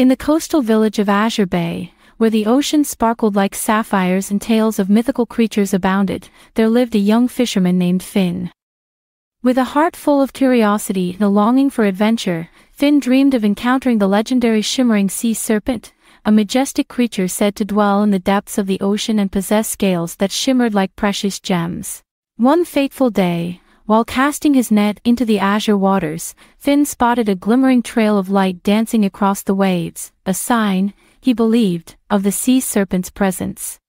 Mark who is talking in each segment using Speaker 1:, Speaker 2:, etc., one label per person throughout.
Speaker 1: In the coastal village of Azure Bay, where the ocean sparkled like sapphires and tales of mythical creatures abounded, there lived a young fisherman named Finn. With a heart full of curiosity and a longing for adventure, Finn dreamed of encountering the legendary shimmering sea serpent, a majestic creature said to dwell in the depths of the ocean and possess scales that shimmered like precious gems. One fateful day, while casting his net into the azure waters, Finn spotted a glimmering trail of light dancing across the waves, a sign, he believed, of the sea serpent's presence.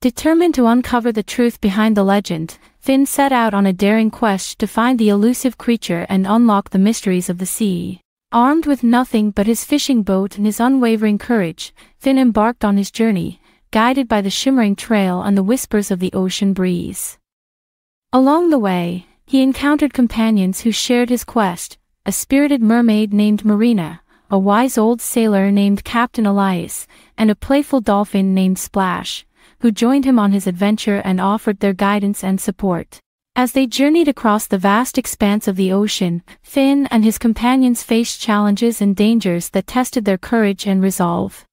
Speaker 1: Determined to uncover the truth behind the legend, Finn set out on a daring quest to find the elusive creature and unlock the mysteries of the sea. Armed with nothing but his fishing boat and his unwavering courage, Finn embarked on his journey, guided by the shimmering trail and the whispers of the ocean breeze. Along the way, he encountered companions who shared his quest, a spirited mermaid named Marina, a wise old sailor named Captain Elias, and a playful dolphin named Splash, who joined him on his adventure and offered their guidance and support. As they journeyed across the vast expanse of the ocean, Finn and his companions faced challenges and dangers that tested their courage and resolve.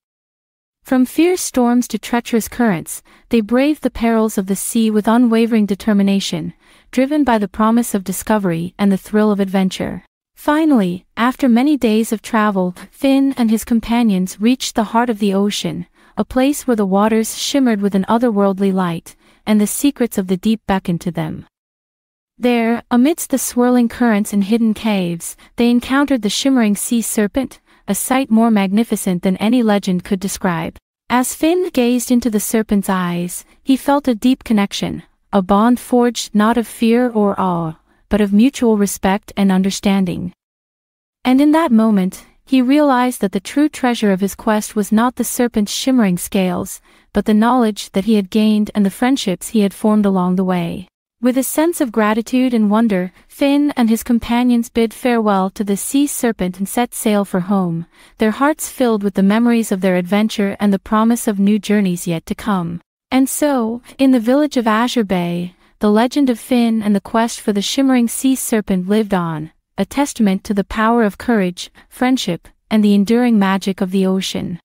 Speaker 1: From fierce storms to treacherous currents, they braved the perils of the sea with unwavering determination, driven by the promise of discovery and the thrill of adventure. Finally, after many days of travel, Finn and his companions reached the heart of the ocean, a place where the waters shimmered with an otherworldly light, and the secrets of the deep beckoned to them. There, amidst the swirling currents and hidden caves, they encountered the shimmering sea serpent, a sight more magnificent than any legend could describe. As Finn gazed into the serpent's eyes, he felt a deep connection, a bond forged not of fear or awe, but of mutual respect and understanding. And in that moment, he realized that the true treasure of his quest was not the serpent's shimmering scales, but the knowledge that he had gained and the friendships he had formed along the way. With a sense of gratitude and wonder, Finn and his companions bid farewell to the sea serpent and set sail for home, their hearts filled with the memories of their adventure and the promise of new journeys yet to come. And so, in the village of Azure Bay, the legend of Finn and the quest for the shimmering sea serpent lived on, a testament to the power of courage, friendship, and the enduring magic of the ocean.